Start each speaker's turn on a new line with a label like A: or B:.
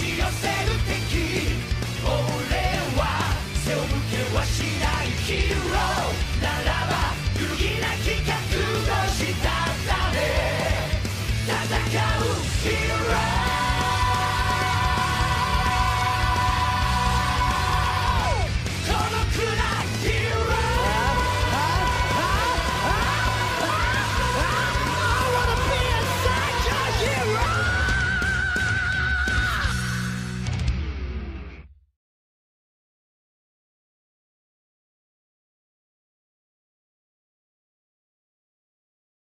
A: 俺は背 Hero, ならば揺るぎな企画をしたため戦うヒーロー。